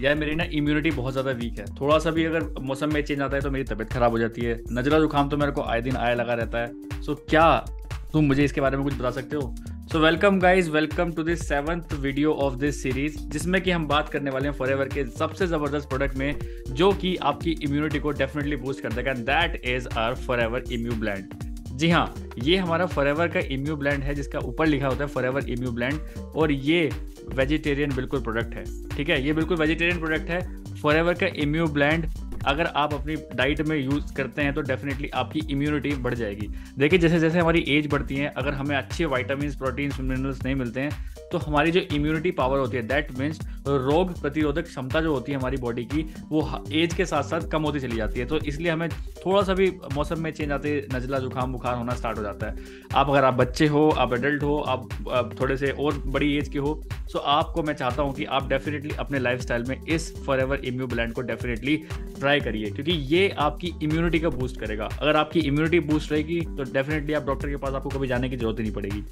या मेरी ना इम्यूनिटी बहुत ज़्यादा वीक है। थोड़ा सा भी अगर मौसम में चेंज आता है तो मेरी तबीयत खराब हो जाती है। नजला जुकाम तो मेरे को आए दिन आया लगा रहता है। सो so, क्या तुम मुझे इसके बारे में कुछ बता सकते हो? So welcome guys welcome to this seventh video of this series जिसमें कि हम बात करने वाले हैं फॉर के सबसे ज़बरदस्त प्रोडक्ट में जो कि आपकी इम्यूनिटी को डेफिनेटली बूस्ट कर देगा that is our Forever Immublend जी हाँ ये हमारा फॉर का इम्यू ब्लैंड है, जिसका ऊपर लिखा होता है फॉर एवर इम्यू ब्लैंड और ये वेजिटेरियन बिल्कुल प्रोडक्ट है, ठीक है? ये बिल्कुल वेजिटेरियन प्रोडक्ट है। फॉरेवर का इम्यू ब्लैंड अगर आप अपनी डाइट में यूज़ करते हैं तो डेफिनेटली आपकी इम्यूनिटी बढ़ जाएगी। देखिए जैसे जैसे हमारी एज बढ़ती है, अगर हमें अच्छे वाइटामिन प्रोटीन्स मिनरल्स नहीं मिलते हैं तो हमारी जो इम्यूनिटी पावर होती है दैट मीन्स रोग प्रतिरोधक क्षमता जो होती है हमारी बॉडी की, वो एज के साथ साथ कम होती चली जाती है। तो इसलिए हमें थोड़ा सा भी मौसम में चेंज आते, नजला, जुकाम, बुखार होना स्टार्ट हो जाता है। आप अगर आप बच्चे हो, आप एडल्ट हो, आप थोड़े से और बड़ी एज के हो सो आपको मैं चाहता हूँ कि आप डेफिनेटली अपने लाइफ में इस फॉर एवर इम्यू ब्लैंड को डेफिनेटली ट्राई करिए, क्योंकि ये आपकी इम्यूनिटी का बूस्ट करेगा। अगर आपकी इम्यूनिटी बूस्ट रहेगी तो डेफिनेटली आप डॉक्टर के पास आपको कभी जाने की ज़रूरत ही नहीं पड़ेगी।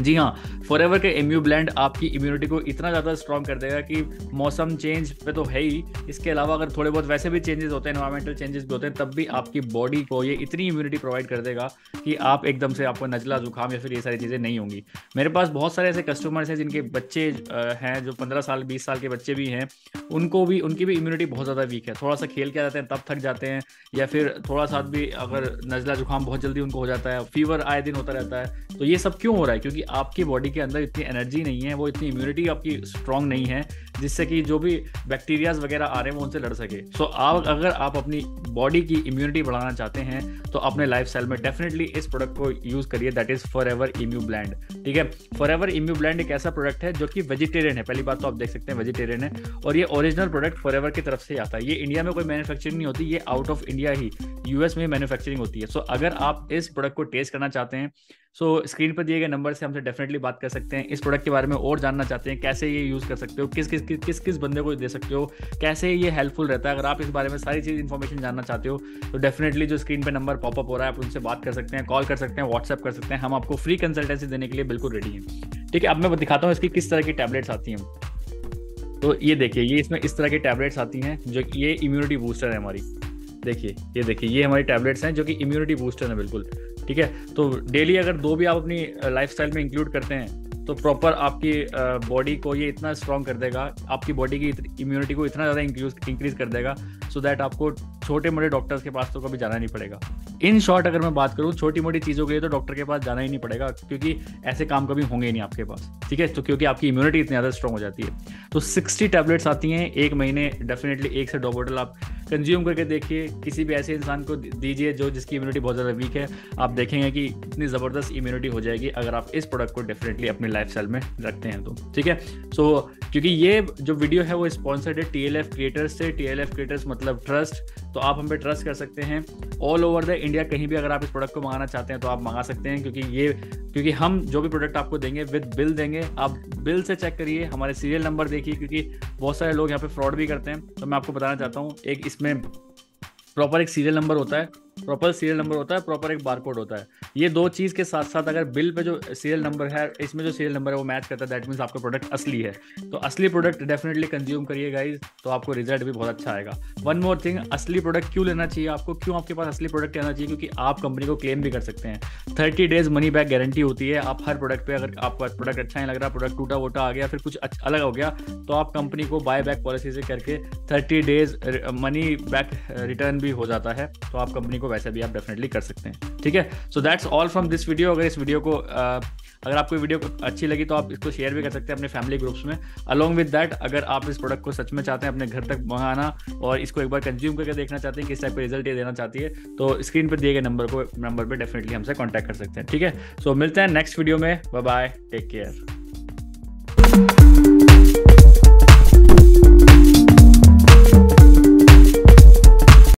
जी हाँ फॉर एवर के एम्यू ब्लैंड आपकी इम्यूनिटी को इतना ज़्यादा स्ट्रॉन्ग कर देगा कि मौसम चेंज पे तो है ही। इसके अलावा अगर थोड़े बहुत वैसे भी चेंजेस होते हैं इन्वायरमेंटल चेंजेस भी होते हैं, तब भी आपकी बॉडी को ये इतनी इम्यूनिटी प्रोवाइड कर देगा कि आप एकदम से आपको नजला, जुकाम या फिर ये सारी चीज़ें नहीं होंगी। मेरे पास बहुत सारे ऐसे कस्टमर्स हैं जिनके बच्चे हैं, जो पंद्रह साल, बीस साल के बच्चे भी हैं। उनको भी, उनकी भी इम्यूनिटी बहुत ज़्यादा वीक है। थोड़ा सा खेल के जाते हैं, तब थक जाते हैं। या फिर थोड़ा सा भी अगर नजला, जुकाम बहुत जल्दी उनको हो जाता है फीवर आए दिन होता रहता है तो ये सब क्यों हो रहा है? क्योंकि आपकी बॉडी के अंदर इतनी एनर्जी नहीं है वो इतनी इम्यूनिटी आपकी स्ट्रांग नहीं है जिससे कि जो भी बैक्टीरियाज वगैरह आ रहे हैं वो उनसे लड़ सके। सो so, आप अगर आप अपनी बॉडी की इम्यूनिटी बढ़ाना चाहते हैं तो अपने लाइफ स्टाइल में डेफिनेटली इस प्रोडक्ट को यूज़ करिए that is for ever इम्यू bland ठीक है? फॉर एवर इम्यू ब्लैंड एक ऐसा प्रोडक्ट है जो कि वेजिटेरियन है। पहली बात तो आप देख सकते हैं वेजिटेरियन है। और ये ओरिजिनल प्रोडक्ट फॉर एवर की तरफ़ से आता है। ये इंडिया में कोई मैन्युफैक्चरिंग नहीं होती ये आउट ऑफ़ इंडिया ही यूएस में मैन्युफैक्चरिंग होती है। सो so, अगर आप इस प्रोडक्ट को टेस्ट करना चाहते हैं सो स्क्रीन पर दिए गए नंबर से हमसे डेफिनेटली बात कर सकते हैं। इस प्रोडक्ट के बारे में और जानना चाहते हैं कैसे ये यूज़ कर सकते हो किस किस किस किस बंदे को दे सकते हो, कैसे ये हेल्पफुल रहता है, अगर आप इस बारे में सारी चीज़ इन्फॉर्मेशन जानना चाहते हो तो डेफिनेटली जो स्क्रीन पर नंबर पॉपअप हो रहा है, आप उनसे बात कर सकते हैं कॉल कर सकते हैं व्हाट्सएप कर सकते हैं। हम आपको फ्री कंसल्टेंसी देने के लिए बिल्कुल रेडी हैं। ठीक है, अब मैं दिखाता हूँ इसकी किस तरह की टैबलेट्स आती हैं। तो ये देखिए, ये इसमें इस तरह की टैबलेट्स आती हैं, जो ये इम्यूनिटी बूस्टर है हमारी। देखिए, ये देखिए, ये हमारी टैबलेट्स हैं, जो कि इम्यूनिटी बूस्टर है बिल्कुल। ठीक है तो डेली अगर दो भी आप अपनी लाइफ में इंक्लूड करते हैं तो प्रॉपर आपकी बॉडी को ये इतना स्ट्रॉन्ग कर देगा, आपकी बॉडी की इम्यूनिटी को इतना ज़्यादा इंक्रीज कर देगा सो दैट आपको छोटे मोटे डॉक्टर्स के पास तो कभी जाना नहीं पड़ेगा। इन शॉर्ट अगर मैं बात करूँ छोटी मोटी चीज़ों के लिए तो डॉक्टर के पास जाना ही नहीं पड़ेगा क्योंकि ऐसे काम कभी होंगे ही नहीं आपके पास ठीक है? तो क्योंकि आपकी इम्यूनिटी इतनी ज़्यादा स्ट्रॉन्ग हो जाती है। तो सिक्सटी टैबलेट्स आती हैं एक महीने डेफिनेटली एक से दो बोटल आप कंज्यूम करके देखिए। किसी भी ऐसे इंसान को दीजिए जो जिसकी इम्यूनिटी बहुत ज़्यादा वीक है आप देखेंगे कि इतनी ज़बरदस्त इम्यूनिटी हो जाएगी अगर आप इस प्रोडक्ट को डेफिनेटली अपनी लाइफ में रखते हैं तो ठीक है? सो so, क्योंकि ये जो वीडियो है वो स्पॉन्सर्ड है टी एल एफ़ क्रिएटर्स से। टी एल एफ़ क्रिएटर्स मतलब ट्रस्ट तो आप हम पे ट्रस्ट कर सकते हैं। ऑल ओवर द इंडिया कहीं भी अगर आप इस प्रोडक्ट को मंगाना चाहते हैं तो आप मंगा सकते हैं, क्योंकि ये, क्योंकि हम जो भी प्रोडक्ट आपको देंगे विद बिल देंगे। आप बिल से चेक करिए, हमारे सीरियल नंबर देखिए, क्योंकि बहुत सारे लोग यहाँ पे फ्रॉड भी करते हैं। तो मैं आपको बताना चाहता हूँ, एक इसमें प्रॉपर एक सीरियल नंबर होता है। प्रॉपर सीरियल नंबर होता है प्रॉपर एक बारकोड होता है। ये दो चीज़ के साथ साथ अगर बिल पे जो सीरियल नंबर है, इसमें जो सीरियल नंबर है वो मैच करता है दैट मीन्स आपका प्रोडक्ट असली है। तो असली प्रोडक्ट डेफिनेटली कंज्यूम करिए गाइज़ तो आपको रिज़ल्ट भी बहुत अच्छा आएगा। वन मोर थिंग असली प्रोडक्ट क्यों लेना चाहिए आपको? क्यों आपके पास असली प्रोडक्ट लेना चाहिए? क्योंकि आप कंपनी को क्लेम भी कर सकते हैं। Thirty days money back guarantee होती है। आप हर प्रोडक्ट पे अगर आपका प्रोडक्ट अच्छा नहीं लग रहा प्रोडक्ट टूटा वोटा आ गया, फिर कुछ अलग हो गया तो आप कंपनी को बाय बैक पॉलिसी से करके thirty days money back return भी हो जाता है। तो आप कंपनी को वैसे भी आप डेफिनेटली कर सकते हैं। ठीक है? So that's all from this video अगर इस वीडियो को uh, अगर आपको वीडियो अच्छी लगी तो आप इसको शेयर भी कर सकते हैं अपने फैमिली ग्रुप्स में। अलॉन्ग विद दैट अगर आप इस प्रोडक्ट को सच में चाहते हैं अपने घर तक मंगाना और इसको एक बार कंज्यूम करके देखना चाहते हैं किस टाइप का रिज़ल्ट ये देना चाहती है तो स्क्रीन पर दिए गए नंबर को नंबर पर डेफिनेटली हमसे कॉन्टैक्ट कर सकते हैं। ठीक है? सो मिलते हैं नेक्स्ट वीडियो में। Bye take care